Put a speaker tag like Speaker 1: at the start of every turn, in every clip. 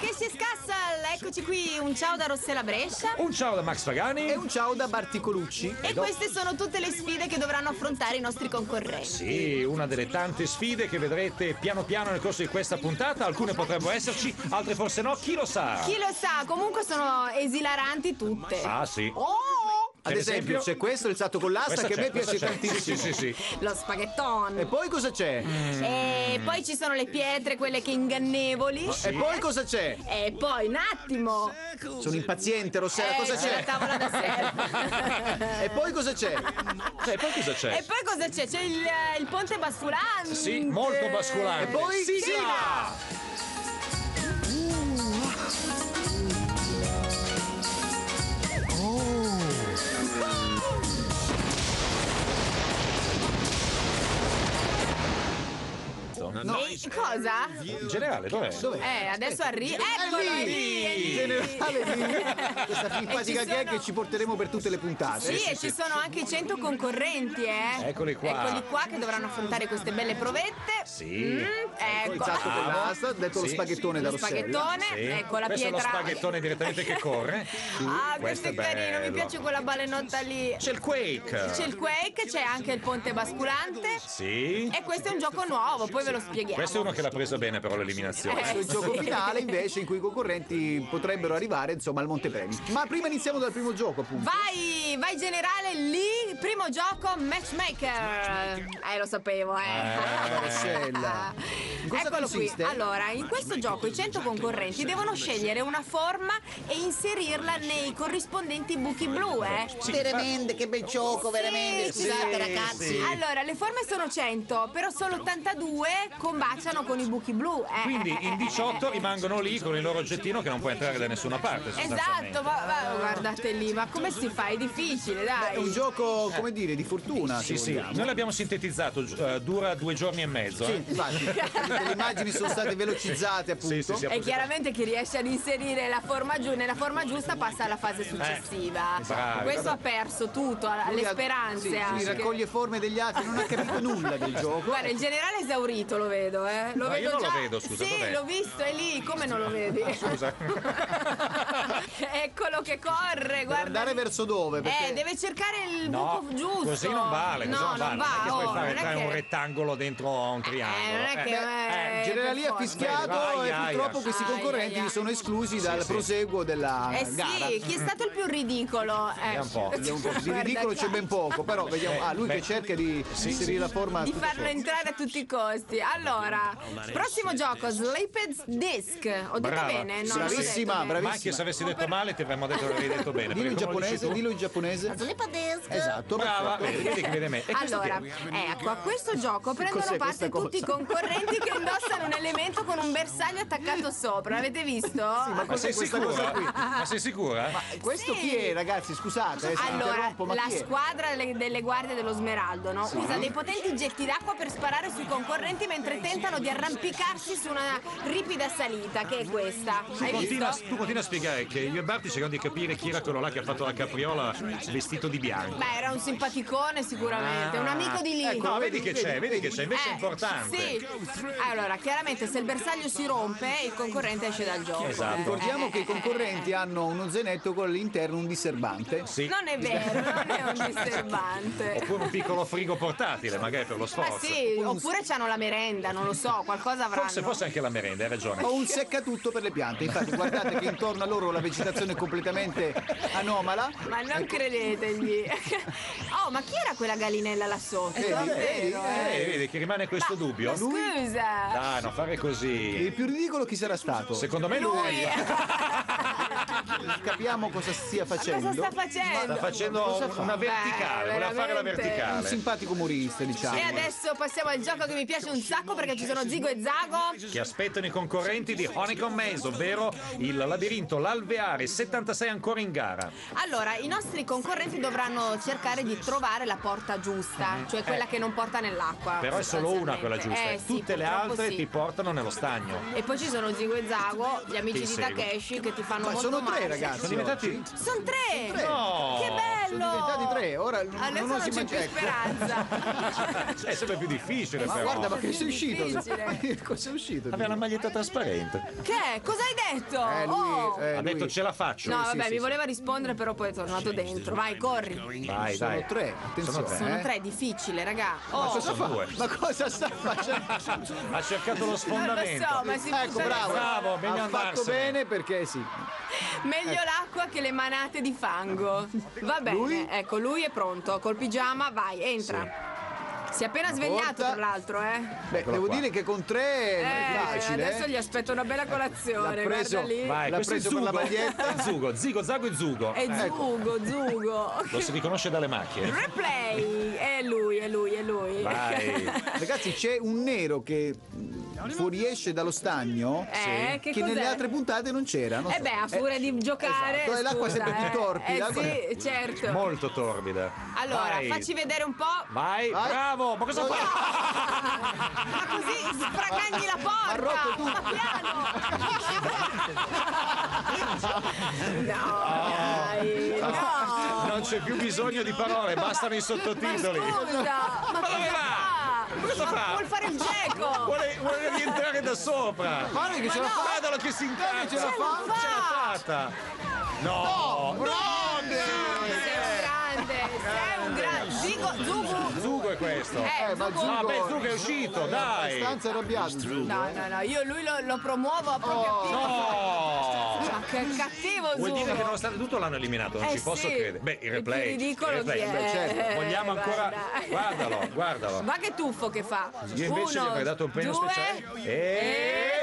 Speaker 1: che si Castle! Eccoci qui, un ciao da Rossella Brescia.
Speaker 2: Un ciao da Max Pagani.
Speaker 3: E un ciao da Barticolucci.
Speaker 1: E queste sono tutte le sfide che dovranno affrontare i nostri concorrenti.
Speaker 2: Sì, una delle tante sfide che vedrete piano piano nel corso di questa puntata. Alcune potrebbero esserci, altre forse no, chi lo sa?
Speaker 1: Chi lo sa, comunque sono esilaranti tutte.
Speaker 2: Ah, sì.
Speaker 1: Oh!
Speaker 3: Ad
Speaker 2: Per
Speaker 3: esempio,
Speaker 2: esempio-
Speaker 3: c'è questo, il salto con l'asta, che a me piace tantissimo.
Speaker 2: Sì, sì, sì.
Speaker 1: Lo spaghettone.
Speaker 3: E poi cosa c'è?
Speaker 1: E poi ci sono le pietre, quelle che ingannevoli.
Speaker 3: E poi cosa c'è?
Speaker 1: E poi un attimo.
Speaker 3: Sono impaziente, Rossella,
Speaker 1: Eh,
Speaker 3: cosa
Speaker 1: c'è la
Speaker 3: c'è?
Speaker 1: tavola da surf.
Speaker 3: E poi cosa c'è?
Speaker 2: Cioè, poi cosa c'è?
Speaker 1: E poi cosa c'è? C'è il, il ponte basculante.
Speaker 2: Sì, molto basculante.
Speaker 3: E poi
Speaker 2: sigla!
Speaker 1: E cosa?
Speaker 2: Il generale, dov'è?
Speaker 1: Eh, adesso arriva. Eccolo
Speaker 3: lì!
Speaker 1: lì.
Speaker 3: Generale lì. Questa simpatica
Speaker 1: ci
Speaker 3: gag
Speaker 1: sono-
Speaker 3: che ci porteremo per tutte le puntate.
Speaker 1: Sì, e ci sono anche i 100 concorrenti, eh.
Speaker 2: Eccoli qua.
Speaker 1: Eccoli qua che dovranno affrontare queste belle provette.
Speaker 2: Sì.
Speaker 1: Mm,
Speaker 3: Il
Speaker 1: ecco.
Speaker 3: salto con
Speaker 2: Bravo.
Speaker 3: l'asta, detto lo
Speaker 2: Sì.
Speaker 3: spaghettone da
Speaker 1: Lo
Speaker 3: Rossella.
Speaker 1: spaghettone,
Speaker 2: Sì.
Speaker 1: ecco la
Speaker 2: Questo è lo
Speaker 1: pietra.
Speaker 2: spaghettone direttamente che corre.
Speaker 1: Ah, questo
Speaker 2: Questo
Speaker 1: è carino, mi piace quella balenotta lì.
Speaker 2: C'è il Quake.
Speaker 1: C'è il Quake, c'è anche il ponte basculante.
Speaker 2: Sì.
Speaker 1: E questo è un gioco nuovo, poi ve lo spieghiamo.
Speaker 2: Questo è uno che l'ha preso bene però l'eliminazione.
Speaker 1: Eh,
Speaker 3: il gioco finale invece in cui i concorrenti potrebbero arrivare insomma al montepremi. Ma prima iniziamo dal primo gioco appunto.
Speaker 1: Vai, vai generale lì, primo gioco matchmaker. Eh, lo sapevo, eh.
Speaker 3: Brava, Rossella. In cosa
Speaker 1: Eccolo
Speaker 3: consiste?
Speaker 1: qui. Allora, in questo gioco i 100 concorrenti devono scegliere una forma e inserirla nei corrispondenti buchi blu, eh.
Speaker 4: Veramente, che bel gioco, veramente.
Speaker 1: Sì,
Speaker 4: Scusate
Speaker 1: sì,
Speaker 4: ragazzi.
Speaker 2: sì.
Speaker 1: Allora, le forme sono 100, però solo 82 combaciano con i buchi blu. eh,
Speaker 2: Quindi
Speaker 1: eh, eh,
Speaker 2: in
Speaker 1: eh,
Speaker 2: 18
Speaker 1: eh, eh.
Speaker 2: rimangono lì con il loro oggettino che non può entrare da nessuna parte.
Speaker 1: Esatto, ma, ma guardate lì, ma come si fa? È difficile, dai.
Speaker 3: È un gioco, come dire, di fortuna.
Speaker 2: Sì, sì,
Speaker 3: vogliamo.
Speaker 2: noi l'abbiamo sintetizzato, eh, dura due giorni e mezzo.
Speaker 3: Sì,
Speaker 2: eh.
Speaker 3: infatti, le immagini sono state velocizzate appunto.
Speaker 2: Sì, sì, sì,
Speaker 1: E chiaramente chi riesce ad inserire la forma giù nella forma giusta passa alla fase successiva.
Speaker 2: Eh, bravi.
Speaker 1: Questo ha perso tutto, le speranze
Speaker 3: sì, sì,
Speaker 1: anche.
Speaker 3: raccoglie forme degli altri, non ha capito nulla del gioco.
Speaker 1: Guarda, il generale è esaurito lo vedo, eh. Lo
Speaker 2: No,
Speaker 1: vedo
Speaker 2: io non lo
Speaker 1: già.
Speaker 2: vedo, scusa,
Speaker 1: Sì,
Speaker 2: dov'è?
Speaker 1: l'ho visto, è lì, come non lo vedi?
Speaker 2: Scusa.
Speaker 1: Eccolo che corre,
Speaker 3: Per
Speaker 1: guarda.
Speaker 3: andare verso dove? Perché
Speaker 1: Eh, deve cercare il
Speaker 2: No,
Speaker 1: buco giusto.
Speaker 2: così non vale, così
Speaker 1: no,
Speaker 2: non vale.
Speaker 1: non va.
Speaker 2: è che puoi
Speaker 1: oh,
Speaker 2: fare
Speaker 1: non è
Speaker 2: entrare
Speaker 1: che-
Speaker 2: un rettangolo dentro a un triangolo.
Speaker 1: Eh, non è che.
Speaker 2: Eh,
Speaker 1: eh, per
Speaker 3: ha fischiato
Speaker 2: Ai,
Speaker 3: e purtroppo
Speaker 2: ai.
Speaker 3: questi
Speaker 1: Ai,
Speaker 3: concorrenti
Speaker 1: ai,
Speaker 3: sono esclusi dal
Speaker 2: sì.
Speaker 3: proseguo della
Speaker 1: Eh
Speaker 3: gara.
Speaker 1: sì, chi è stato il più ridicolo? Eh.
Speaker 2: Un po'.
Speaker 3: Vediamo un po'. Di ridicolo c'è ben poco, però vediamo. Ah, lui
Speaker 2: Beh,
Speaker 3: che cerca di
Speaker 2: sì,
Speaker 3: inserire
Speaker 2: sì.
Speaker 3: la forma.
Speaker 1: Di farlo entrare a tutti i costi. Allora, prossimo gioco, Slipped Disc. Ho detto bene? No, non
Speaker 3: Bravissima, bravissima.
Speaker 2: Ma anche se avessi detto male ti avremmo detto che l'avevi detto bene.
Speaker 3: Dillo in giapponese, dillo in giapponese. Esatto,
Speaker 2: Brava, vedi, che vede me. E
Speaker 1: Allora,
Speaker 2: è?
Speaker 1: ecco, a questo gioco prendono parte tutti i concorrenti che indossano un elemento con un bersaglio attaccato sopra. L'avete visto?
Speaker 3: ma
Speaker 2: Ma sei sicura? Ma sei sicura?
Speaker 3: Questo
Speaker 1: Sì.
Speaker 3: chi è, ragazzi? Scusate, eh,
Speaker 1: Allora,
Speaker 3: ma
Speaker 1: la squadra delle, delle guardie dello Smeraldo no? usa dei potenti getti d'acqua per sparare sui concorrenti mentre tentano di arrampicarsi su una ripida salita, che è questa. Hai
Speaker 2: Continua,
Speaker 1: visto?
Speaker 2: tu continui a spiegare che io e Barti cercano di capire chi era quello là che ha fatto la capriola vestito di bianco.
Speaker 1: Beh, era un simpaticone sicuramente, un amico di lì.
Speaker 3: Ecco,
Speaker 2: No, vedi che c'è,
Speaker 3: vedi,
Speaker 2: che c'è, invece è
Speaker 1: Eh,
Speaker 2: importante.
Speaker 1: Sì. Allora, chiaramente se il bersaglio si rompe, il concorrente esce dal gioco.
Speaker 2: Esatto.
Speaker 3: Ricordiamo
Speaker 1: Eh,
Speaker 3: che i concorrenti
Speaker 1: eh,
Speaker 3: hanno uno zainetto con all'interno un diserbante.
Speaker 2: Sì.
Speaker 1: Non è vero, non è un disturbante.
Speaker 2: Oppure un piccolo frigo portatile, magari per lo
Speaker 1: Ma
Speaker 2: sforzo.
Speaker 1: sì, oppure c'hanno la merenda, non lo so, qualcosa avranno.
Speaker 2: Forse fosse anche la merenda, hai ragione.
Speaker 3: Ho un seccatutto per le piante, infatti guardate che intorno a loro la vegetazione è completamente anomala.
Speaker 1: Ma non credetegli. Oh, ma chi era quella gallinella là sotto?
Speaker 3: Vedi, vedi,
Speaker 1: Davvero,
Speaker 2: Eh, vedi che rimane questo dubbio.
Speaker 1: Ma scusa.
Speaker 2: Dai, non fare
Speaker 3: Il
Speaker 2: così.
Speaker 3: più ridicolo chi sarà stato?
Speaker 2: Secondo me lui
Speaker 1: Lui.
Speaker 3: Capiamo cosa stia facendo.
Speaker 1: Cosa sta facendo?
Speaker 2: sta facendo
Speaker 3: Cosa
Speaker 2: un-
Speaker 3: fa?
Speaker 2: una verticale,
Speaker 1: Beh,
Speaker 2: voleva fare la
Speaker 1: veramente.
Speaker 3: Un
Speaker 2: verticale.
Speaker 3: simpatico umorista, diciamo.
Speaker 1: E adesso passiamo al gioco che mi piace un sacco perché ci sono Zigo e Zago.
Speaker 2: Che aspettano i concorrenti di Honeycomb Maze, ovvero il labirinto, l'albero Alveari, 76 ancora in gara.
Speaker 1: Allora, i nostri concorrenti dovranno cercare di trovare la porta giusta, cioè quella che non porta nell'acqua.
Speaker 2: Eh. Però è solo una quella giusta.
Speaker 1: Eh, sì,
Speaker 2: Tutte le altre
Speaker 1: sì.
Speaker 2: ti portano nello stagno.
Speaker 1: E poi ci sono Zigo e Zago, gli amici
Speaker 2: Ti
Speaker 1: di
Speaker 2: seguo.
Speaker 1: Takeshi che ti fanno
Speaker 3: Ma
Speaker 1: molto
Speaker 3: sono tre
Speaker 1: male.
Speaker 3: Ragazzi.
Speaker 2: Sono diventati-.
Speaker 1: Sono tre!
Speaker 3: Tre.
Speaker 2: No!
Speaker 1: Che bello!
Speaker 3: Sono diventati tre, ora non-
Speaker 1: Adesso
Speaker 3: non
Speaker 1: non,
Speaker 3: si
Speaker 1: c'è
Speaker 3: mangia-
Speaker 1: più
Speaker 3: ecco.
Speaker 1: speranza.
Speaker 2: È sempre più difficile
Speaker 3: Ma
Speaker 2: però.
Speaker 3: guarda, ma che sei uscito?
Speaker 1: difficile.
Speaker 3: Cosa è uscito?
Speaker 2: Aveva la maglietta trasparente.
Speaker 1: che? Cosa hai detto?
Speaker 3: Eh, lui,
Speaker 1: Oh!
Speaker 3: eh,
Speaker 2: Ha
Speaker 3: lui-
Speaker 2: detto ce la faccio.
Speaker 1: No,
Speaker 3: sì,
Speaker 1: vabbè,
Speaker 3: sì,
Speaker 1: mi
Speaker 3: sì.
Speaker 1: voleva rispondere, però poi è tornato dentro. Vai, corri.
Speaker 2: Vai,
Speaker 3: Sono
Speaker 2: dai.
Speaker 3: tre, attenzione.
Speaker 2: Sono
Speaker 1: Sono
Speaker 3: eh.
Speaker 1: tre, difficile, raga.
Speaker 2: Ma
Speaker 1: Oh,
Speaker 2: cosa
Speaker 3: Cosa
Speaker 2: sono
Speaker 3: fa?
Speaker 2: due.
Speaker 3: Ma cosa sta facendo?
Speaker 2: Ha cercato lo
Speaker 1: non lo
Speaker 2: sfondamento.
Speaker 1: so, ma si
Speaker 3: Ecco, bravo.
Speaker 2: Bravo, meglio
Speaker 3: ha fatto bene perché sì.
Speaker 1: Meglio l'acqua che le manate di fango. Va bene,
Speaker 3: Lui?
Speaker 1: ecco, lui è pronto. Col pigiama, vai, entra. Si è appena svegliato,
Speaker 3: volta.
Speaker 1: tra l'altro, eh.
Speaker 3: Beh, devo
Speaker 2: qua.
Speaker 3: dire che con tre non è
Speaker 1: Eh,
Speaker 3: facile.
Speaker 1: adesso
Speaker 3: eh.
Speaker 1: gli aspetto una bella colazione,
Speaker 3: L'ha preso.
Speaker 1: guarda lì.
Speaker 2: Vai,
Speaker 3: L'ha preso per la maglietta.
Speaker 2: È Zugo, Zigo, Zago e Zugo.
Speaker 1: È
Speaker 2: Eh,
Speaker 1: Zugo, Zugo.
Speaker 2: Lo si riconosce dalle macchie.
Speaker 1: Replay! È lui, è lui, è lui.
Speaker 2: Vai.
Speaker 3: Ragazzi, c'è un nero che fuoriesce dallo stagno
Speaker 1: Eh,
Speaker 3: che,
Speaker 1: che
Speaker 3: nelle altre puntate non c'era. non
Speaker 1: Eh
Speaker 3: so.
Speaker 1: beh, a furia di giocare.
Speaker 3: esatto, e l'acqua è
Speaker 1: scusa,
Speaker 3: sempre più
Speaker 1: eh.
Speaker 3: torpida.
Speaker 1: Eh sì, certo.
Speaker 2: Molto torbida.
Speaker 1: Allora,
Speaker 2: Vai.
Speaker 1: facci vedere un po'.
Speaker 2: Vai,
Speaker 3: Vai.
Speaker 2: bravo! Ma cosa fa?
Speaker 1: Ma così sfragagni la porta!
Speaker 3: Ha rotto tutto.
Speaker 1: Piano! No, dai, no!
Speaker 2: Non c'è più bisogno di parole, bastano i
Speaker 1: Ma
Speaker 2: sottotitoli.
Speaker 1: scusa! Ma,
Speaker 2: Ma dove va? Ma cosa fa?
Speaker 1: Vuol fare il geco!
Speaker 2: Vuole, vuole rientrare da sopra.
Speaker 3: Guarda che ce la fa.
Speaker 2: Guardalo che si incazza.
Speaker 3: ce la fa.
Speaker 2: Ce l'ha fatta. No, no,
Speaker 1: Sei un grande! Sei un grande! Zigo, Zugu!
Speaker 2: Zugo è questo.
Speaker 1: Eh,
Speaker 3: Eh, ma
Speaker 1: Zugu-
Speaker 3: Zugo-
Speaker 2: Ah, beh, Zugo è uscito, dai.
Speaker 3: abbastanza arrabbiato.
Speaker 1: No, no, no, io lui lo, lo promuovo a proprio
Speaker 3: Oh.
Speaker 2: No!
Speaker 1: Che cattivo
Speaker 2: Vuol dire che nonostante tutto l'hanno eliminato, non
Speaker 1: Eh
Speaker 2: ci posso
Speaker 1: sì.
Speaker 2: credere. Beh, il replay.
Speaker 1: più ridicolo
Speaker 2: il replay.
Speaker 1: è?
Speaker 2: Beh, certo. Vogliamo ancora.
Speaker 1: Guarda.
Speaker 2: Guardalo, guardalo.
Speaker 1: Ma che tuffo che fa!
Speaker 2: Io invece
Speaker 1: Uno,
Speaker 2: gli avrei dato un
Speaker 1: due,
Speaker 2: speciale. E,
Speaker 1: e
Speaker 2: tre!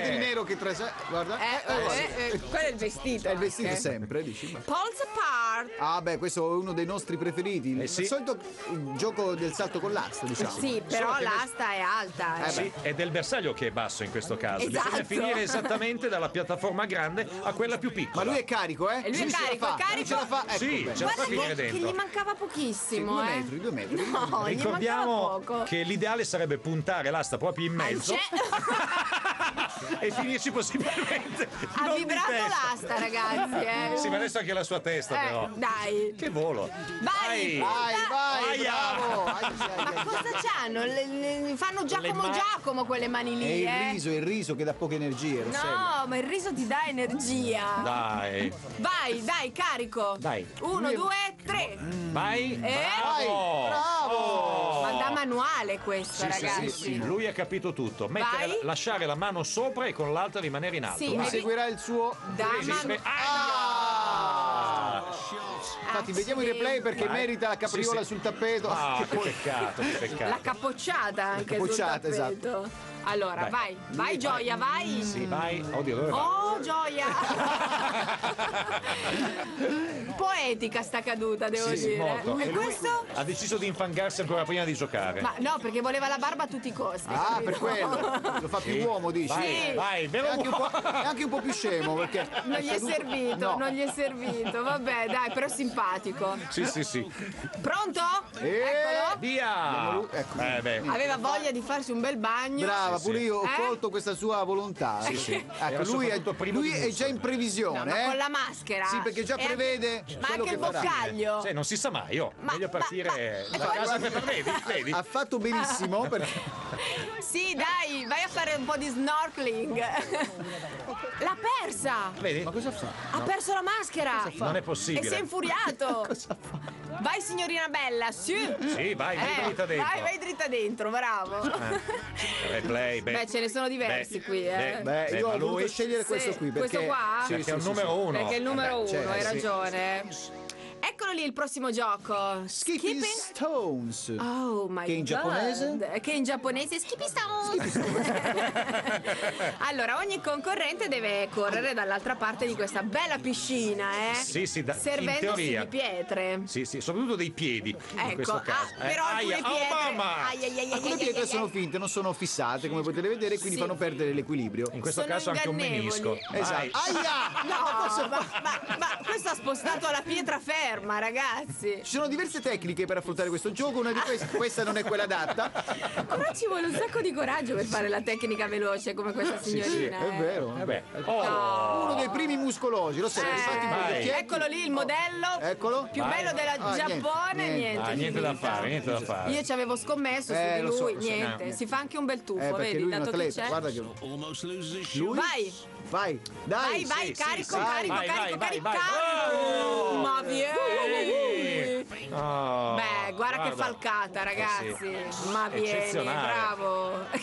Speaker 3: Guardate il nero che tra. Guarda.
Speaker 1: Eh, eh, eh, quello è il vestito.
Speaker 3: È il vestito
Speaker 1: anche.
Speaker 3: sempre, dici. ma-
Speaker 1: Pulse apart.
Speaker 3: Ah, beh, questo è uno dei nostri preferiti. Il
Speaker 2: Eh sì.
Speaker 3: solito il gioco del salto con l'asta, diciamo.
Speaker 1: Sì, però l'asta è alta. eh.
Speaker 2: Sì, è del bersaglio che è basso in questo caso.
Speaker 1: Esatto.
Speaker 2: Bisogna finire esattamente dalla piattaforma grande a quella più piccola.
Speaker 3: Ma lui è carico, eh?
Speaker 1: Lui è
Speaker 3: ce la
Speaker 1: carico, è carico.
Speaker 3: Ce la fa, ecco.
Speaker 2: Sì, ce la fa finire
Speaker 1: che, che
Speaker 2: dentro.
Speaker 1: gli mancava
Speaker 3: Sì,
Speaker 1: pochissimo,
Speaker 3: due
Speaker 1: eh.
Speaker 3: metri, due metri.
Speaker 1: No, gli mancava
Speaker 2: Ricordiamo
Speaker 1: poco.
Speaker 2: che l'ideale sarebbe puntare l'asta proprio in mezzo e finirci possibilmente.
Speaker 1: Ha vibrato l'asta, ragazzi, eh.
Speaker 2: Sì, ma adesso anche la sua testa,
Speaker 1: Eh,
Speaker 2: però.
Speaker 1: dai.
Speaker 2: Che volo.
Speaker 1: Vai.
Speaker 3: Vai, vai,
Speaker 2: Aia.
Speaker 3: bravo.
Speaker 1: Ma cosa c'hanno? Le- le- fanno Giacomo
Speaker 2: ma-
Speaker 1: Giacomo quelle mani
Speaker 3: È
Speaker 1: lì,
Speaker 3: il
Speaker 1: eh.
Speaker 3: riso, è il riso che dà poche energie, Rosselli.
Speaker 1: No, ma il riso ti dà energia.
Speaker 2: Dai,
Speaker 1: Vai, dai, carico.
Speaker 2: Dai.
Speaker 1: Uno,
Speaker 3: è-
Speaker 1: due, tre.
Speaker 2: vai.
Speaker 1: Eh?
Speaker 3: Vai,
Speaker 2: Bravo.
Speaker 3: bravo.
Speaker 1: Manuale questo,
Speaker 2: Sì,
Speaker 1: ragazzi.
Speaker 2: sì, sì, lui ha capito tutto. Mettere,
Speaker 1: Vai.
Speaker 2: lasciare la mano sopra e con l'altra rimanere in alto.
Speaker 1: Sì,
Speaker 2: Vai.
Speaker 3: seguirà il suo...
Speaker 1: Da
Speaker 2: Sì,
Speaker 1: manu-
Speaker 2: sì.
Speaker 3: Ah! Infatti, vediamo il replay perché
Speaker 2: Vai.
Speaker 3: merita la capriola
Speaker 2: Sì, sì.
Speaker 3: sul tappeto.
Speaker 2: Ah, che peccato, che
Speaker 1: La
Speaker 2: peccato.
Speaker 1: capocciata anche
Speaker 3: capocciata,
Speaker 1: sul tappeto. Allora,
Speaker 2: Dai.
Speaker 1: vai, vai Gioia, vai.
Speaker 2: Sì, vai. Oddio, dove va?
Speaker 1: Oh, Gioia! Poetica sta caduta, devo
Speaker 2: Sì, sì,
Speaker 1: dire.
Speaker 2: molto.
Speaker 1: E
Speaker 2: E
Speaker 1: questo?
Speaker 2: ha deciso di infangarsi ancora prima di giocare.
Speaker 1: Ma no, perché voleva la barba a tutti i costi.
Speaker 3: Ah,
Speaker 1: capito?
Speaker 3: per quello. Lo fa più
Speaker 2: Sì.
Speaker 3: uomo, dici?
Speaker 2: Vai,
Speaker 1: Sì.
Speaker 2: vai,
Speaker 3: È anche, un po', è anche un po' più scemo perché
Speaker 1: Non gli è
Speaker 3: caduto-
Speaker 1: servito,
Speaker 3: No.
Speaker 1: non gli è servito. Vabbè, dai, però simpatico.
Speaker 2: Sì, sì, sì.
Speaker 1: Pronto?
Speaker 3: E-
Speaker 1: Eccolo.
Speaker 2: Via!
Speaker 3: Ecco.
Speaker 2: Eh beh.
Speaker 1: Aveva voglia di farsi un bel bagno.
Speaker 3: Brava,
Speaker 2: Sì,
Speaker 3: pure
Speaker 2: sì.
Speaker 3: io ho
Speaker 1: Eh?
Speaker 3: colto questa sua volontà.
Speaker 2: Sì, sì.
Speaker 3: Ecco,
Speaker 2: Era
Speaker 3: lui, è, lui è già in previsione.
Speaker 1: No, ma
Speaker 3: eh?
Speaker 1: con la maschera.
Speaker 3: Sì, perché già
Speaker 1: E
Speaker 3: prevede
Speaker 1: anche- Ma anche il boccaglio.
Speaker 2: Non si sa mai, oh.
Speaker 1: Ma-
Speaker 2: Meglio
Speaker 1: ma-
Speaker 2: partire
Speaker 1: ma-
Speaker 2: da
Speaker 1: ma-
Speaker 2: casa per vedi, vedi?
Speaker 3: Ha fatto benissimo perché
Speaker 1: Sì, dai, vai a fare un po' di snorkeling. L'ha persa.
Speaker 2: Vedi?
Speaker 3: Ma cosa fa?
Speaker 1: Ha perso la maschera.
Speaker 2: Non è possibile.
Speaker 1: E si è infuriato. Vai signorina bella, sì.
Speaker 2: Sì, vai, vai
Speaker 1: Eh,
Speaker 2: dritta dentro.
Speaker 1: Vai, vai dritta dentro, bravo.
Speaker 2: Replay, beh.
Speaker 1: Beh, ce ne sono diversi
Speaker 2: Beh,
Speaker 1: qui, eh.
Speaker 3: Beh,
Speaker 2: Beh,
Speaker 3: io ho voluto
Speaker 2: lui-
Speaker 3: scegliere questo
Speaker 1: Sì,
Speaker 3: qui perché
Speaker 1: questo qua?
Speaker 2: Perché è un numero uno.
Speaker 1: Perché è il numero
Speaker 2: Eh
Speaker 1: uno,
Speaker 2: certo,
Speaker 1: hai
Speaker 2: sì.
Speaker 1: ragione. Eccolo lì il prossimo gioco.
Speaker 3: Skipping Stones.
Speaker 1: Oh my
Speaker 3: Che in
Speaker 1: God.
Speaker 3: giapponese?
Speaker 1: Che in giapponese Skippy Stones. allora, ogni concorrente deve correre dall'altra parte di questa bella piscina, eh?
Speaker 2: Sì, sì, da- in
Speaker 1: servendosi
Speaker 2: teoria.
Speaker 1: di pietre.
Speaker 2: Sì, sì, soprattutto dei piedi. in
Speaker 1: Ecco,
Speaker 2: questo caso.
Speaker 1: ah, però
Speaker 2: Eh,
Speaker 1: alcune
Speaker 2: aia,
Speaker 1: pietre.
Speaker 2: Oh, mamma!
Speaker 1: Ai, ai, ai, ai,
Speaker 3: Alcune pietre sono finte, non sono fissate, come potete vedere, quindi
Speaker 1: Sì.
Speaker 3: fanno perdere l'equilibrio.
Speaker 2: In questo
Speaker 1: Sono
Speaker 2: caso anche un menisco.
Speaker 3: Esatto. Aia!
Speaker 1: No, ma, ma- ma questo ha spostato la pietra ferma, ragazzi.
Speaker 3: Ci sono diverse tecniche per affrontare questo gioco, una di queste, questa non è quella adatta.
Speaker 1: Però ci vuole un sacco di coraggio per fare la tecnica veloce come questa signorina.
Speaker 3: È
Speaker 1: eh.
Speaker 3: vero.
Speaker 2: Vabbè. Oh,
Speaker 3: Uno dei primi muscolosi, lo sai,
Speaker 1: Eh. Eccolo lì il modello
Speaker 3: Eccolo.
Speaker 1: più
Speaker 2: Vai.
Speaker 1: bello della
Speaker 3: Ah,
Speaker 1: Giappone,
Speaker 3: niente.
Speaker 1: niente.
Speaker 2: Ah, niente da fare, niente da fare.
Speaker 1: Io ci avevo scommesso
Speaker 3: Eh,
Speaker 1: su di
Speaker 3: so,
Speaker 1: lui,
Speaker 3: so,
Speaker 1: niente.
Speaker 3: no.
Speaker 1: Si fa anche un bel tuffo,
Speaker 3: Eh,
Speaker 1: vedi,
Speaker 3: lui è un
Speaker 1: dato che c'è.
Speaker 3: guarda che lui
Speaker 1: Vai,
Speaker 3: Vai, dai.
Speaker 1: vai, vai,
Speaker 2: sì,
Speaker 1: carico,
Speaker 2: sì.
Speaker 1: carico, carico, carico, carico.
Speaker 2: Oh!
Speaker 1: Ma vieni.
Speaker 2: Oh,
Speaker 1: Beh, guarda, che falcata, ragazzi.
Speaker 2: Eh
Speaker 1: Ma vieni,
Speaker 2: Eccezionale.
Speaker 1: bravo.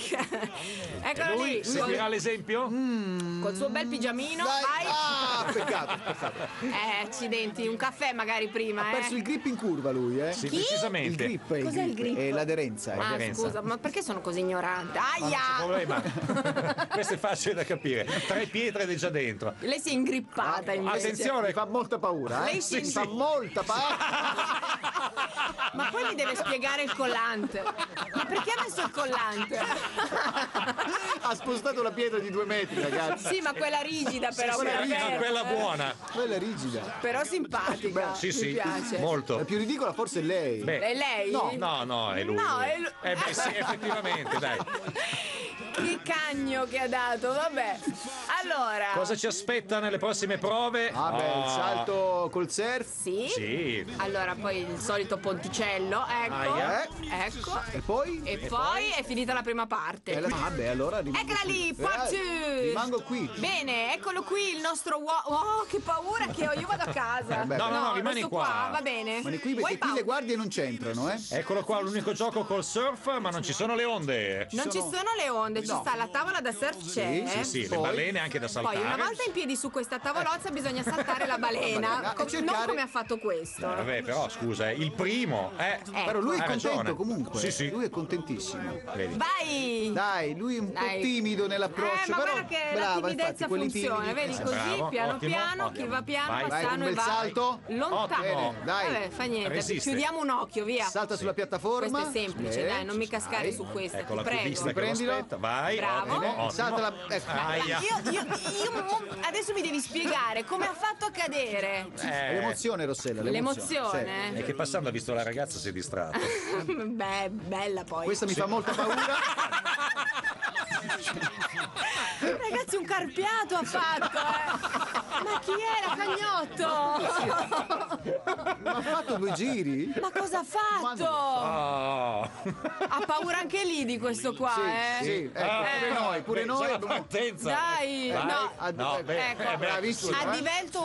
Speaker 1: Eccolo
Speaker 2: lui
Speaker 1: lì,
Speaker 2: seguirà
Speaker 1: col,
Speaker 2: l'esempio?
Speaker 1: col suo bel pigiamino.
Speaker 3: Dai.
Speaker 1: Vai.
Speaker 3: Ah, peccato, peccato.
Speaker 1: Eh, accidenti, un caffè magari prima,
Speaker 3: Ha
Speaker 1: eh.
Speaker 3: perso il grip in curva lui, eh.
Speaker 2: Sì,
Speaker 3: Il
Speaker 2: precisamente.
Speaker 3: grip, è
Speaker 1: Cos'è il grip?
Speaker 3: È l'aderenza. eh.
Speaker 1: Ah,
Speaker 2: aderenza.
Speaker 1: scusa, ma perché sono così ignorante?
Speaker 2: Non c'è
Speaker 1: Aia!
Speaker 2: problema. Questo è facile da capire. Tre pietre ed è già dentro.
Speaker 1: Lei si è ingrippata invece.
Speaker 2: Attenzione,
Speaker 3: fa molta paura, eh.
Speaker 1: Lei si-
Speaker 3: Mi fa molta paura.
Speaker 1: Ma poi mi deve spiegare il collante. Ma perché ha messo il collante?
Speaker 3: ha spostato la pietra di due metri, ragazzi.
Speaker 1: Sì, ma quella rigida però.
Speaker 2: quella,
Speaker 1: quella
Speaker 2: rigida, quella buona.
Speaker 3: Quella è rigida.
Speaker 1: Però simpatica.
Speaker 2: Sì,
Speaker 1: mi
Speaker 2: sì,
Speaker 1: piace.
Speaker 2: molto.
Speaker 3: La più ridicola forse è lei.
Speaker 2: Beh,
Speaker 1: E lei?
Speaker 3: No,
Speaker 2: No, no, è lui.
Speaker 1: No, è lui.
Speaker 2: Eh beh, sì, effettivamente, dai.
Speaker 1: Che cagno che ha dato, vabbè. Allora.
Speaker 2: Cosa ci aspetta nelle prossime prove?
Speaker 3: Ah, beh, il salto col surf.
Speaker 1: Sì.
Speaker 2: Sì.
Speaker 1: Allora, poi il solito ponticello, ecco.
Speaker 2: Aia.
Speaker 1: Ecco.
Speaker 3: E poi?
Speaker 1: E, poi è finita la prima parte.
Speaker 3: E la- ah, beh, allora rimango
Speaker 1: Eccola lì,
Speaker 3: Eh, rimango qui.
Speaker 1: Bene, eccolo qui il nostro uomo. Oh, che paura che ho, io vado a casa.
Speaker 3: Eh, beh,
Speaker 2: No, no, no, rimani
Speaker 1: resto
Speaker 2: qua.
Speaker 1: Va bene.
Speaker 3: Ma ne qui perché qui le guardie non c'entrano, eh.
Speaker 2: Eccolo qua, l'unico gioco col surf, ma non ci sono le onde.
Speaker 1: Non ci
Speaker 3: sono-
Speaker 1: sono le onde, ci
Speaker 3: No.
Speaker 1: sta la tavola da surf c'è.
Speaker 2: Sì, sì, le
Speaker 3: Poi-
Speaker 2: balene anche da saltare.
Speaker 1: Poi una volta in piedi su questa tavolozza bisogna saltare la balena, com-
Speaker 3: cercare-
Speaker 1: non come ha fatto questo.
Speaker 2: Eh, Vabbè, però scusa, eh, il primo, eh.
Speaker 1: Eh,
Speaker 3: Però lui è contento
Speaker 2: ragione.
Speaker 3: comunque.
Speaker 2: Sì, sì.
Speaker 3: Lui è contentissimo.
Speaker 2: Vedi.
Speaker 1: Vai!
Speaker 3: Dai, lui è un
Speaker 1: Dai.
Speaker 3: po' timido nell'approccio,
Speaker 1: eh, ma
Speaker 3: però
Speaker 1: guarda che la timidezza
Speaker 3: infatti,
Speaker 1: funziona,
Speaker 3: timidi-
Speaker 1: vedi
Speaker 3: eh,
Speaker 1: così,
Speaker 2: bravo,
Speaker 1: piano
Speaker 2: ottimo,
Speaker 1: piano,
Speaker 2: ottimo.
Speaker 1: chi va piano
Speaker 2: Vai.
Speaker 1: va sano
Speaker 3: un
Speaker 1: e va
Speaker 3: salto.
Speaker 1: lontano.
Speaker 3: Dai.
Speaker 1: Vabbè, fa niente,
Speaker 2: Resiste.
Speaker 1: chiudiamo un occhio, via.
Speaker 3: Salta sulla piattaforma.
Speaker 1: Questo è semplice,
Speaker 3: Eh,
Speaker 1: dai, non mi cascare su questa,
Speaker 2: Ecco
Speaker 1: ti
Speaker 2: la
Speaker 1: prego.
Speaker 3: Prendilo.
Speaker 2: aspetta. Vai,
Speaker 1: Bravo.
Speaker 2: ottimo,
Speaker 3: Bene,
Speaker 2: ottimo.
Speaker 3: salta la- ecco.
Speaker 2: Aia.
Speaker 1: Io, io, io adesso mi devi spiegare come ha fatto a cadere.
Speaker 2: Eh,
Speaker 3: L'emozione, Rossella. L'emozione.
Speaker 1: L'emozione.
Speaker 2: è che passando ha visto la ragazza si è distratto.
Speaker 1: Beh, bella poi.
Speaker 3: Questa mi fa molta paura.
Speaker 1: Ragazzi, un carpiato ha fatto, eh. Ma chi era Cagnotto?
Speaker 3: Ma ha fatto due giri?
Speaker 1: Ma cosa ha fatto?
Speaker 2: Oh.
Speaker 1: Ha paura anche lì di questo qua,
Speaker 3: Sì,
Speaker 1: eh?
Speaker 3: sì, ecco,
Speaker 2: Ah,
Speaker 3: pure noi, pure
Speaker 2: beh,
Speaker 3: noi
Speaker 2: la partenza.
Speaker 1: Dai,
Speaker 2: Vai.
Speaker 1: no.
Speaker 3: Ah,
Speaker 2: No,
Speaker 3: eh,
Speaker 2: beh,
Speaker 1: Ecco,
Speaker 2: eh, beh,
Speaker 3: bravissimo,
Speaker 1: ha
Speaker 3: eh.
Speaker 1: divelto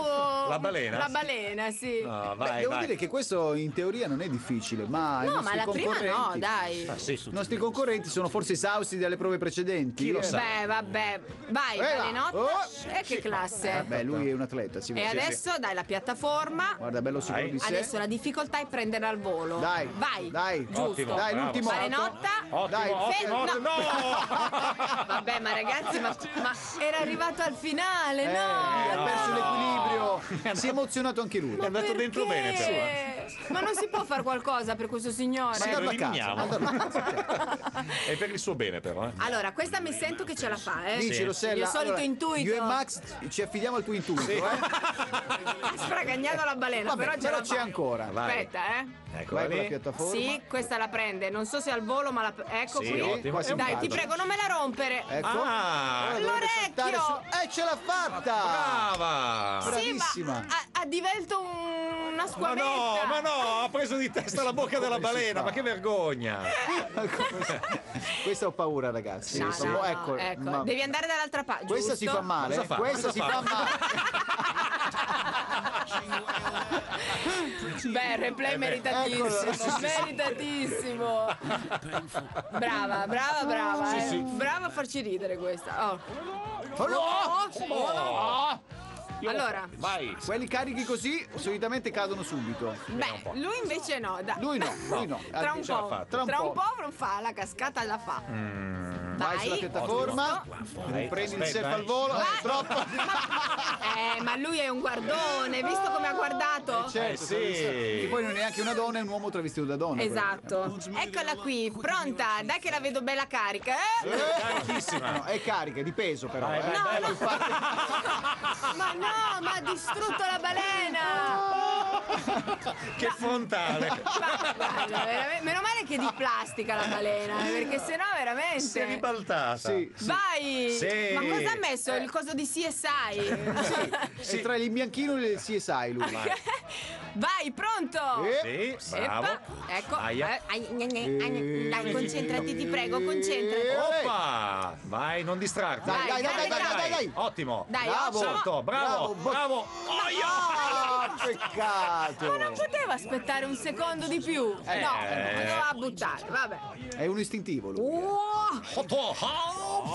Speaker 2: La balena?
Speaker 1: La balena, sì.
Speaker 2: No,
Speaker 3: Beh,
Speaker 2: vai,
Speaker 3: devo
Speaker 2: vai.
Speaker 3: dire che questo in teoria non è difficile, ma i
Speaker 1: no,
Speaker 3: nostri
Speaker 1: ma la prima no,
Speaker 3: concorrenti-
Speaker 1: dai.
Speaker 2: Ah, sì.
Speaker 3: I nostri concorrenti sono forse esausti dalle prove precedenti.
Speaker 2: Chi lo
Speaker 3: eh.
Speaker 2: sa?
Speaker 1: Beh, vabbè. Vai,
Speaker 3: Eh,
Speaker 1: balenotta.
Speaker 3: oh.
Speaker 1: E che classe.
Speaker 3: Eh, beh, lui è un atleta, si
Speaker 1: E
Speaker 3: vede.
Speaker 1: adesso dai la piattaforma.
Speaker 3: Guarda, bello sicuro di sé.
Speaker 1: Adesso la difficoltà è prendere al volo.
Speaker 3: Dai,
Speaker 1: Vai.
Speaker 3: dai,
Speaker 1: Giusto.
Speaker 2: Ottimo,
Speaker 3: Dai, l'ultimo.
Speaker 1: Balenotta.
Speaker 2: Ottimo,
Speaker 3: Dai,
Speaker 2: ottimo,
Speaker 1: fermo.
Speaker 2: ottimo. No!
Speaker 1: Vabbè, ma ragazzi, ma, ma era arrivato al finale,
Speaker 3: Eh,
Speaker 1: no?
Speaker 3: ha
Speaker 1: no.
Speaker 3: perso l'equilibrio. Si è emozionato anche lui.
Speaker 2: È andato dentro bene, però.
Speaker 1: Ma non si può fare qualcosa per questo signore?
Speaker 2: Sì, lo eliminiamo. È per il suo bene, però. Eh.
Speaker 1: Allora, questa mi sento che ce la fa, eh?
Speaker 3: Dici,
Speaker 2: Sì.
Speaker 3: Rossella.
Speaker 1: Il solito
Speaker 3: allora,
Speaker 1: intuito.
Speaker 3: Io e Max ci affidiamo al tuo intuito, eh?
Speaker 1: Ha sfragagnato la balena,
Speaker 3: Vabbè,
Speaker 1: però ce
Speaker 3: però
Speaker 1: la
Speaker 3: c'è
Speaker 1: fa.
Speaker 3: ancora.
Speaker 2: Vai.
Speaker 1: Aspetta, eh?
Speaker 2: Ecco,
Speaker 3: Vai con la piattaforma.
Speaker 1: Sì, questa la prende. Non so se al volo, ma la. Ecco
Speaker 2: Sì,
Speaker 1: qui.
Speaker 2: ottimo.
Speaker 3: Si
Speaker 1: Dai,
Speaker 3: impara.
Speaker 1: ti prego, non me la rompere.
Speaker 3: Ecco.
Speaker 2: Ah,
Speaker 1: l'orecchio!
Speaker 3: su- Eh, ce l'ha fatta!
Speaker 2: brava!
Speaker 1: Sì,
Speaker 3: bravissima.
Speaker 1: ma ha, ha divelto un- una
Speaker 2: Ma
Speaker 1: squametta.
Speaker 2: no, ma no, ha preso di testa la bocca della balena, ma che vergogna!
Speaker 3: Questa ho paura, ragazzi.
Speaker 1: No, no, no,
Speaker 3: ecco,
Speaker 1: ecco,
Speaker 3: ma-
Speaker 1: devi andare dall'altra parte.
Speaker 3: questa si fa male.
Speaker 2: Fa?
Speaker 3: Questa
Speaker 2: Cosa
Speaker 3: si
Speaker 2: fa?
Speaker 3: fa male.
Speaker 1: Beh, replay meritatissimo,
Speaker 3: Eccolo.
Speaker 1: meritatissimo. Brava, brava, brava.
Speaker 2: Sì,
Speaker 1: eh.
Speaker 2: sì.
Speaker 1: Brava a farci ridere questa. Oh.
Speaker 3: Oh, no!
Speaker 1: Oh, oh, no. Allora.
Speaker 2: Vai.
Speaker 3: Quelli carichi così solitamente cadono subito.
Speaker 1: Beh, lui invece no. da-
Speaker 3: Lui no, lui no.
Speaker 1: Tra un po'.
Speaker 3: Tra un
Speaker 1: tra un
Speaker 3: po'.
Speaker 1: po' non fa, la cascata la fa.
Speaker 3: Vai sulla piattaforma, prendi il
Speaker 2: aspetta,
Speaker 3: self
Speaker 2: eh.
Speaker 3: al volo, è troppo.
Speaker 1: Eh, ma lui è un guardone, visto come ha guardato?
Speaker 3: Certo,
Speaker 2: Eh, sì.
Speaker 3: che poi non è neanche una donna, è un uomo travestito da donna.
Speaker 1: Esatto. Eccola qui, pronta. Dai che la vedo bella carica. Eh?
Speaker 2: Carichissima.
Speaker 3: No, è carica, è di peso però.
Speaker 2: Vai,
Speaker 3: eh.
Speaker 2: vai,
Speaker 1: No,
Speaker 2: vai,
Speaker 1: no. Ma no, ma ha distrutto la balena.
Speaker 2: Che frontale.
Speaker 1: Ma, guarda, meno male che è di plastica la balena, eh, perché sennò veramente.
Speaker 2: Ribaltata.
Speaker 3: Sì, sì.
Speaker 1: Vai!
Speaker 2: Sì.
Speaker 1: Ma cosa ha messo? Il coso di CSI?
Speaker 3: È tra l'imbianchino e il CSI lui.
Speaker 1: Vai, pronto?
Speaker 3: Eh.
Speaker 2: Sì, bravo.
Speaker 1: Ecco.
Speaker 2: Aia.
Speaker 1: Eh, gne. Dai, concentrati, ti prego, concentrati.
Speaker 2: Oppa! Vai, non distrarti.
Speaker 3: Dai, dai, dai,
Speaker 1: dai,
Speaker 3: dai, dai, dai.
Speaker 2: Ottimo.
Speaker 1: Dai,
Speaker 3: Bravo.
Speaker 2: Salto, bravo,
Speaker 3: Bravo.
Speaker 2: bravo. Aia!
Speaker 3: Ah, peccato.
Speaker 1: Ma non poteva aspettare un secondo di più?
Speaker 2: Eh.
Speaker 1: No, doveva buttare, vabbè.
Speaker 3: È uno istintivo lui.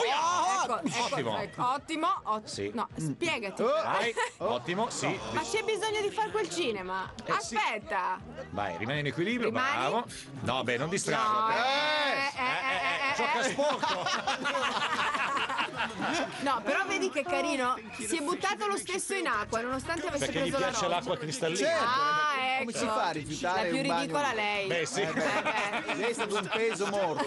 Speaker 2: Via.
Speaker 1: Ecco, ecco,
Speaker 2: Ottimo.
Speaker 1: ecco, ottimo. ot-
Speaker 2: Sì.
Speaker 1: No, spiegati.
Speaker 3: Oh.
Speaker 2: Vai, ottimo, sì.
Speaker 1: Ma c'è bisogno di fare quel cinema?
Speaker 2: Eh, sì.
Speaker 1: Aspetta.
Speaker 2: Vai, rimani in equilibrio,
Speaker 1: Rimani.
Speaker 2: bravo. No, beh, non distrarlo.
Speaker 1: No,
Speaker 2: Eh,
Speaker 1: eh, eh,
Speaker 2: eh,
Speaker 1: eh,
Speaker 2: gioca
Speaker 1: eh.
Speaker 2: sporco.
Speaker 1: No, però vedi che carino. Si è buttato lo stesso in acqua, nonostante avesse
Speaker 2: Perché gli
Speaker 1: preso la
Speaker 2: piace
Speaker 1: roccia.
Speaker 2: l'acqua cristallina.
Speaker 3: Certo.
Speaker 1: Ah, ecco.
Speaker 3: Come si fa a rifiutare
Speaker 1: La più ridicola lei.
Speaker 2: Beh, sì.
Speaker 3: Eh, beh, Lei è stato un peso morto.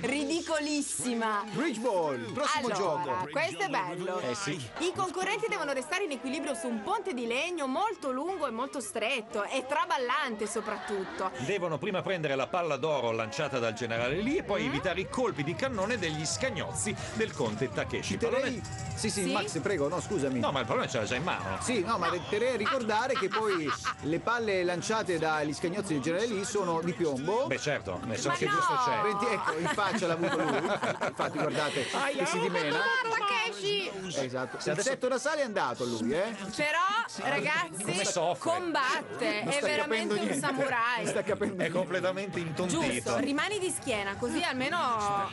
Speaker 1: Ridicolissima.
Speaker 3: Bridge ball, prossimo
Speaker 1: allora,
Speaker 3: gioco.
Speaker 1: questo è bello.
Speaker 2: Eh sì.
Speaker 1: I concorrenti devono restare in equilibrio su un ponte di legno molto lungo e molto stretto e traballante soprattutto.
Speaker 2: Devono prima prendere la palla d'oro lanciata dal generale Lee e
Speaker 1: Mm.
Speaker 2: poi evitare i colpi di cannone degli scagnozzi del conte Takeshi.
Speaker 3: Terei...
Speaker 2: Pallone-
Speaker 3: Sì, sì,
Speaker 1: Sì?
Speaker 3: Max, prego, no, scusami.
Speaker 2: No, ma il pallone ce l'ha già in mano.
Speaker 3: Sì, no, ma terei a ricordare che poi le palle lanciate dagli scagnozzi del generale lì sono di piombo.
Speaker 2: Beh, certo, nel senso che
Speaker 1: no!
Speaker 2: giusto c'è.
Speaker 3: 20 ecco, in faccia l'ha avuto lui. Infatti, guardate che si dimena.
Speaker 1: Takeshi!
Speaker 3: Esatto.
Speaker 2: Se
Speaker 3: Il
Speaker 2: adesso-
Speaker 3: setto nasale è andato lui, eh?
Speaker 1: Però, ragazzi,
Speaker 2: Come soffre.
Speaker 1: combatte, è
Speaker 3: sta
Speaker 1: veramente
Speaker 3: capendo
Speaker 1: un samurai.
Speaker 3: Sta capendo
Speaker 2: È completamente intontito.
Speaker 1: Giusto, rimani di schiena, così almeno.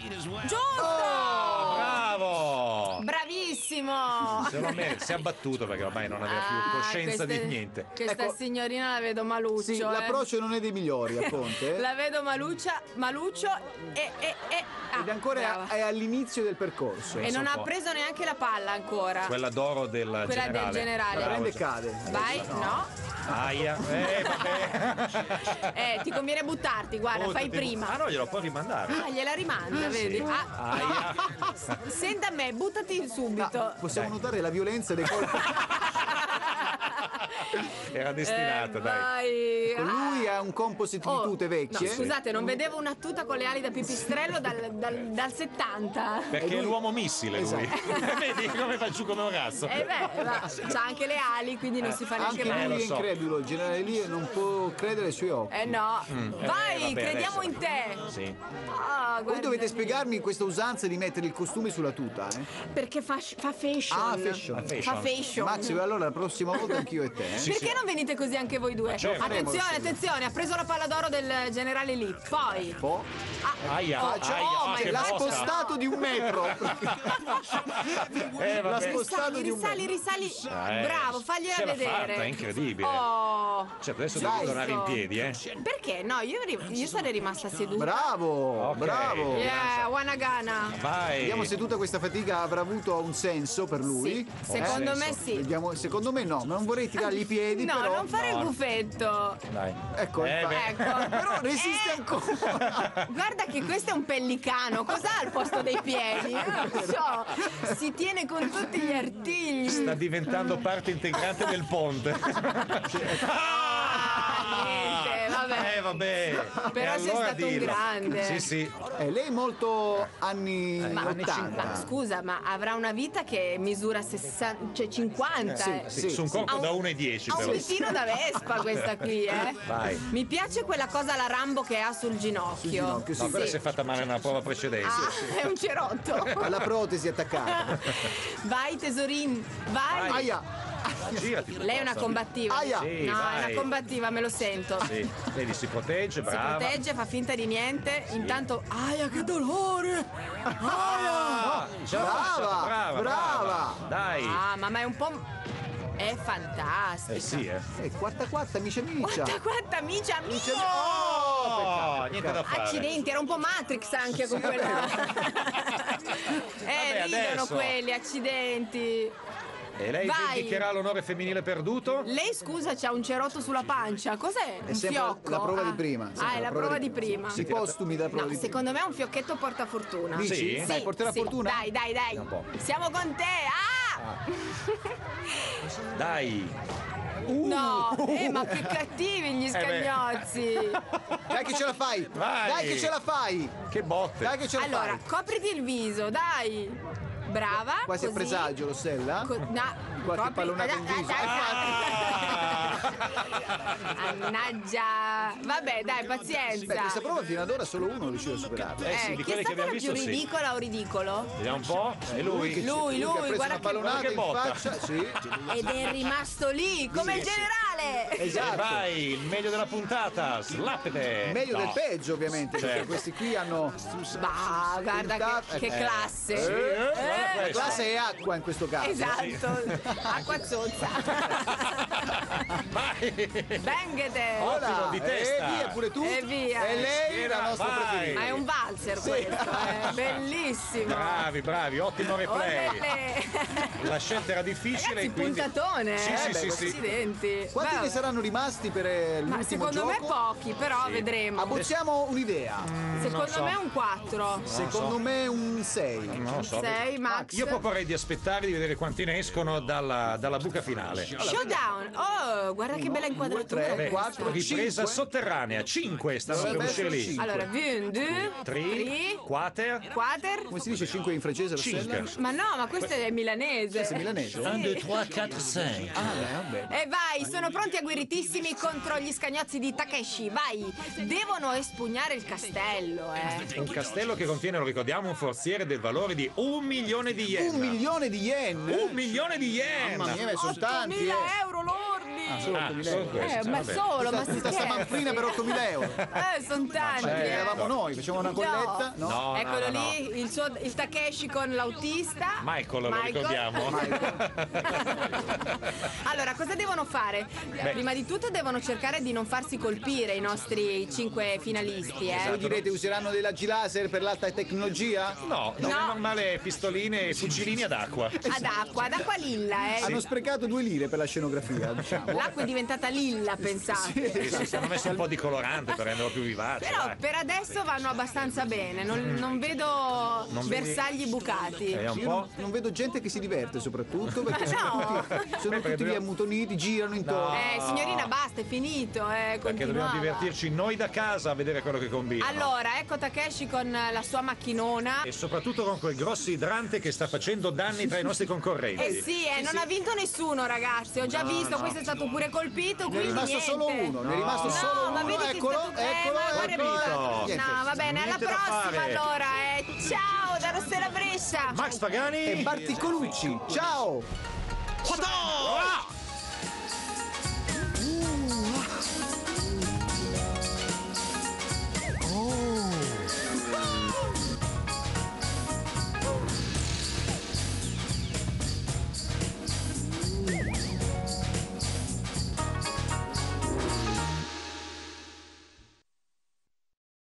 Speaker 1: Giusto!
Speaker 2: Oh!
Speaker 1: Bravissimo!
Speaker 2: Se me- si è abbattuto perché ormai non aveva più
Speaker 1: Ah,
Speaker 2: coscienza
Speaker 1: queste-
Speaker 2: di niente.
Speaker 1: Questa
Speaker 3: Ecco.
Speaker 1: signorina la vedo maluccio.
Speaker 3: Sì,
Speaker 1: eh.
Speaker 3: l'approccio non è dei migliori a Conte. eh.
Speaker 1: La vedo maluccia, maluccio e. e, e ah,
Speaker 3: Ed ancora
Speaker 1: brava.
Speaker 3: è all'inizio del percorso.
Speaker 1: E non ha preso neanche la palla ancora.
Speaker 2: Quella d'oro del
Speaker 1: Quella
Speaker 2: generale.
Speaker 1: del generale.
Speaker 2: Bravo.
Speaker 3: Prende e cade.
Speaker 1: Vai, no.
Speaker 2: Aia. Eh, vabbè.
Speaker 1: Eh, ti conviene buttarti, guarda,
Speaker 2: Oh,
Speaker 1: fai prima.
Speaker 2: Ah no, glielo puoi rimandare.
Speaker 1: Ah, gliela rimanda, vedi? Ah,
Speaker 2: Aia.
Speaker 1: senta a me, buttati subito.
Speaker 3: Possiamo
Speaker 2: Dai.
Speaker 3: notare la violenza dei colpi.
Speaker 2: Era destinata,
Speaker 1: Eh,
Speaker 2: dai.
Speaker 1: vai.
Speaker 3: Con lui ha un composite di
Speaker 1: Oh,
Speaker 3: tute vecchie.
Speaker 1: No, scusate, non vedevo una tuta con le ali da pipistrello dal, dal- dal 70.
Speaker 2: Perché è l'uomo missile lui.
Speaker 3: Esatto.
Speaker 2: Vedi come fa giù come un razzo.
Speaker 1: Eh beh, ma c'ha anche le ali, quindi non si fa neanche
Speaker 3: Anche
Speaker 2: Eh,
Speaker 1: male.
Speaker 3: lui
Speaker 2: lo
Speaker 3: è
Speaker 2: so.
Speaker 3: incredulo, il generale lì non può credere ai suoi occhi.
Speaker 1: Eh no.
Speaker 2: Eh,
Speaker 1: Vai,
Speaker 2: vabbè,
Speaker 1: crediamo
Speaker 2: adesso-
Speaker 1: in te.
Speaker 2: Sì.
Speaker 1: Ah,
Speaker 3: Voi dovete spiegarmi questa usanza di mettere il costume sulla tuta, eh?
Speaker 1: Perché fa, fa fashion.
Speaker 3: Ah, fashion.
Speaker 1: Fa fashion.
Speaker 3: Max, allora la prossima volta anch'io e te, eh?
Speaker 1: Perché non venite così anche voi due?
Speaker 2: certo.
Speaker 1: Attenzione, attenzione, ha preso la palla d'oro del generale lì. Poi.
Speaker 3: Po-
Speaker 1: Ah,
Speaker 2: Aia,
Speaker 1: oh,
Speaker 2: aia,
Speaker 1: oh,
Speaker 2: ah,
Speaker 3: L'ha spostato di un metro.
Speaker 2: Eh,
Speaker 3: L'ha spostato
Speaker 1: risali,
Speaker 3: di un
Speaker 1: risali,
Speaker 3: metro.
Speaker 1: risali.
Speaker 2: Eh,
Speaker 1: Bravo, fagliela vedere.
Speaker 2: fatta, è incredibile.
Speaker 1: Oh.
Speaker 2: Certo, adesso
Speaker 3: Dai.
Speaker 2: devi tornare in piedi, eh.
Speaker 1: Perché? No, io, io sarei rimasta seduta.
Speaker 3: Bravo,
Speaker 2: Ok.
Speaker 3: bravo.
Speaker 1: Yeah, wanagana.
Speaker 2: Vai.
Speaker 3: Vediamo se tutta questa fatica avrà avuto un senso per lui.
Speaker 1: Sì, secondo me
Speaker 2: senso.
Speaker 1: sì.
Speaker 3: Vediamo, secondo me no, ma non vorrei tirargli i piedi,
Speaker 1: No,
Speaker 3: però.
Speaker 1: non fare
Speaker 2: no.
Speaker 1: il buffetto.
Speaker 2: Dai.
Speaker 3: Ecco,
Speaker 2: Eh.
Speaker 1: Ecco.
Speaker 3: Però resiste
Speaker 1: Eh,
Speaker 3: ancora.
Speaker 1: Guarda che questo è un pellicano, cos'ha al posto dei piedi? Non so, si tiene con tutti gli artigli.
Speaker 2: Sta diventando parte integrante del ponte.
Speaker 1: Ah, niente, vabbè.
Speaker 2: Eh, vabbè.
Speaker 1: Però sei
Speaker 2: allora
Speaker 1: stato un
Speaker 2: dillo.
Speaker 1: grande.
Speaker 2: Sì, sì.
Speaker 3: Eh, lei è molto anni
Speaker 1: Ma,
Speaker 3: 80.
Speaker 1: ma scusa, ma avrà una vita che misura 60, cioè 50.
Speaker 3: Sì,
Speaker 1: eh.
Speaker 3: sì.
Speaker 2: Su un corpo
Speaker 1: un-
Speaker 2: da 1,10
Speaker 1: Ha un vestino da Vespa questa qui, eh.
Speaker 2: Vai.
Speaker 1: Mi piace quella cosa alla Rambo che ha sul ginocchio.
Speaker 3: ginocchio, sì.
Speaker 2: No, quella
Speaker 1: Sì.
Speaker 2: si è fatta male nella prova precedente.
Speaker 1: Ah, è un cerotto.
Speaker 3: Alla protesi attaccata.
Speaker 1: Vai tesorin, vai.
Speaker 2: Vai.
Speaker 3: Aia,
Speaker 2: Girati.
Speaker 1: Lei è una combattiva.
Speaker 3: Aia.
Speaker 2: Sì,
Speaker 1: no, è
Speaker 2: vai.
Speaker 1: una combattiva, me lo sento.
Speaker 2: Sì, vedi, si protegge,
Speaker 1: Si
Speaker 2: brava.
Speaker 1: protegge, fa finta di niente. Intanto, aia, che dolore!
Speaker 2: Ah, ce l'ha
Speaker 3: Brava,
Speaker 2: brava,
Speaker 3: brava.
Speaker 2: Dai.
Speaker 1: Ah, ma ma è un po'. È fantastica.
Speaker 2: Eh sì, eh.
Speaker 3: Eh, quarta quarta, amici amici.
Speaker 1: Quanta, quanta amici, amici.
Speaker 2: Oh, niente da fare.
Speaker 1: Accidenti, era un po' Matrix anche con quella. eh,
Speaker 2: Vabbè,
Speaker 1: ridono
Speaker 2: adesso.
Speaker 1: quelli, accidenti.
Speaker 2: E lei
Speaker 1: Vai.
Speaker 2: vendicherà l'onore femminile perduto?
Speaker 1: Lei scusa, c'ha un cerotto sulla pancia. Cos'è?
Speaker 3: È
Speaker 1: un
Speaker 3: sempre
Speaker 1: fiocco?
Speaker 3: la prova
Speaker 1: Ah.
Speaker 3: di prima.
Speaker 1: Ah, è la prova di prima.
Speaker 3: I postumi della prova
Speaker 1: No,
Speaker 3: di prima.
Speaker 1: secondo me è un fiocchetto porta fortuna.
Speaker 3: Dici?
Speaker 2: Sì?
Speaker 3: Dai, porterà
Speaker 1: sì.
Speaker 3: fortuna?
Speaker 1: Dai, dai, dai.
Speaker 2: un po'.
Speaker 1: Siamo con te. Ah!
Speaker 2: Dai.
Speaker 1: No, eh, ma che cattivi gli
Speaker 2: Uh. beh.
Speaker 1: scagnozzi.
Speaker 3: Dai che ce la fai!
Speaker 2: Vai.
Speaker 3: Dai che ce la fai!
Speaker 2: Che botte.
Speaker 3: Dai che ce la
Speaker 1: Allora,
Speaker 3: fai!
Speaker 1: copriti il viso, dai. Brava.
Speaker 3: Quasi a
Speaker 1: così.
Speaker 3: presagio, Rossella?
Speaker 1: Co- no,
Speaker 3: Qualche
Speaker 1: copri-
Speaker 3: pallonata in viso.
Speaker 2: Ah!
Speaker 1: Mannaggia. Vabbè, dai,
Speaker 3: Beh,
Speaker 1: pazienza.
Speaker 3: questa prova fino ad ora solo uno è riuscito a superarla.
Speaker 2: Eh sì, di
Speaker 1: chi
Speaker 2: quelle
Speaker 1: è
Speaker 2: che
Speaker 1: stata
Speaker 2: visto
Speaker 1: più
Speaker 2: sì.
Speaker 1: ridicola o ridicolo?
Speaker 2: Vediamo un po'. E lui?
Speaker 3: che-
Speaker 1: Lui,
Speaker 3: che ha
Speaker 1: lui,
Speaker 3: preso
Speaker 1: guarda
Speaker 3: una
Speaker 1: che-
Speaker 3: pallonata
Speaker 2: che
Speaker 3: in faccia, sì.
Speaker 1: Ed è rimasto lì, come il generale.
Speaker 3: Esatto.
Speaker 2: vai, il meglio della puntata. Slappete.
Speaker 3: Meglio
Speaker 2: No.
Speaker 3: del peggio, ovviamente, perché
Speaker 2: Certo.
Speaker 3: questi qui hanno
Speaker 1: Bah, guarda che, che
Speaker 3: eh,
Speaker 1: classe.
Speaker 2: Sì, eh, guarda
Speaker 3: la classe è acqua in questo caso.
Speaker 1: Esatto, acqua zozza.
Speaker 2: Vai.
Speaker 1: Benghete.
Speaker 3: Ora,
Speaker 2: Ottimo, di testa.
Speaker 3: E via pure tu.
Speaker 1: E via.
Speaker 3: E lei la nostra
Speaker 2: Vai.
Speaker 3: preferita.
Speaker 1: Ma è un valzer questo, eh. bellissimo.
Speaker 2: Bravi, bravi, ottimo replay.
Speaker 1: Olè.
Speaker 2: La scelta era difficile
Speaker 1: Ragazzi,
Speaker 2: quindi
Speaker 1: puntatone.
Speaker 2: Sì,
Speaker 1: eh,
Speaker 2: sì,
Speaker 1: beh,
Speaker 2: sì, sì.
Speaker 1: accidenti.
Speaker 3: Quanti
Speaker 1: Vabbè.
Speaker 3: ne saranno rimasti per eh, l'ultimo
Speaker 1: Ma secondo me pochi, però vedremo.
Speaker 3: Abbozziamo un'idea.
Speaker 1: Secondo
Speaker 2: so.
Speaker 1: me un 4.
Speaker 3: Secondo me un 6.
Speaker 2: Non lo so.
Speaker 1: 6 max.
Speaker 2: Io proporrei di aspettare di vedere quanti ne escono dalla, dalla buca finale.
Speaker 1: Showdown. Oh, guarda che bella inquadratura.
Speaker 3: tre,
Speaker 2: Beh,
Speaker 3: quattro,
Speaker 2: ripresa
Speaker 3: cinque.
Speaker 2: sotterranea, 5 stanno per uscire lì.
Speaker 3: cinque.
Speaker 1: Allora, 1, 2,
Speaker 2: 3,
Speaker 1: 3,
Speaker 2: 4,
Speaker 1: 4.
Speaker 3: Come si dice 5 in francese?
Speaker 2: 5.
Speaker 1: Ma no, ma questo è milanese.
Speaker 3: Sei milanese?
Speaker 2: 1, 2, 3, 4, 6.
Speaker 3: Ah, beh, vabbè.
Speaker 1: E vai, sono pronti agguerritissimi contro gli scagnozzi di Takeshi. Vai, devono espugnare il castello, eh.
Speaker 2: Un castello che contiene, lo ricordiamo, un forziere del valore di un milione di yen.
Speaker 3: Un milione di yen?
Speaker 2: Un milione di yen!
Speaker 3: Mamma mia, sono tanti,
Speaker 1: 8.000
Speaker 3: eh.
Speaker 1: euro lordi.
Speaker 3: Ah, solo
Speaker 2: Ah,
Speaker 3: 8.000
Speaker 2: solo
Speaker 3: euro.
Speaker 1: Eh, ma
Speaker 2: vabbè.
Speaker 1: solo, ma si
Speaker 3: Questa manfrina per 8.000 euro.
Speaker 1: Eh, sono tanti.
Speaker 3: Eh,
Speaker 1: eh.
Speaker 3: eravamo noi, facciamo una colletta? No.
Speaker 2: No,
Speaker 1: Eccolo
Speaker 2: no, no, no.
Speaker 1: lì, Il, suo, il Takeshi con l'autista.
Speaker 2: Michael, lo ricordiamo.
Speaker 1: allora, cosa devono fare? Prima di tutto devono cercare di non farsi colpire i nostri cinque finalisti, eh.
Speaker 3: Voi direte useranno dei raggi laser per l'alta tecnologia?
Speaker 2: No, no,
Speaker 1: No.
Speaker 2: normale pistoline e fucilini ad acqua.
Speaker 1: Ad acqua, ad acqua lilla, eh.
Speaker 3: Hanno sprecato due lire per la scenografia, diciamo.
Speaker 1: L'acqua è diventata lilla, pensate.
Speaker 2: Sì, sì, sì, hanno messo un po' di colorante per renderlo più vivace.
Speaker 1: Però
Speaker 2: dai.
Speaker 1: per adesso vanno abbastanza bene, non, non vedo
Speaker 2: Non vedi-
Speaker 1: bersagli bucati.
Speaker 2: Eh, un po'.
Speaker 3: non, non vedo gente che si diverte soprattutto perché
Speaker 1: Ma
Speaker 3: sono
Speaker 1: no.
Speaker 3: tutti, sono
Speaker 2: Beh,
Speaker 3: tutti
Speaker 2: dobbiamo-
Speaker 3: ammutoniti, girano intorno.
Speaker 1: Eh, signorina, basta, è finito, eh,
Speaker 2: Perché dobbiamo divertirci noi da casa a vedere quello che combina.
Speaker 1: Allora, ecco Takeshi con la sua macchinona.
Speaker 2: E soprattutto con quel grosso idrante che sta facendo danni tra i nostri concorrenti.
Speaker 1: Eh sì, eh, non ha vinto nessuno, ragazzi. Ho già visto, questo è stato pure colpito.
Speaker 3: Ne è
Speaker 1: Quindi
Speaker 3: rimasto
Speaker 1: niente.
Speaker 3: solo uno, ne è rimasto
Speaker 2: No.
Speaker 3: solo
Speaker 1: No, ma
Speaker 3: uno,
Speaker 1: vedi che
Speaker 3: eccolo,
Speaker 1: è stato...
Speaker 3: eccolo,
Speaker 1: eh, ma guarda.
Speaker 3: Niente.
Speaker 1: No, va bene, alla
Speaker 2: Niente da
Speaker 1: prossima
Speaker 2: fare.
Speaker 1: allora. Eh. Ciao da Rossella Brescia.
Speaker 2: Max Pagani!
Speaker 3: E Barticolucci, ciao!
Speaker 2: Ah!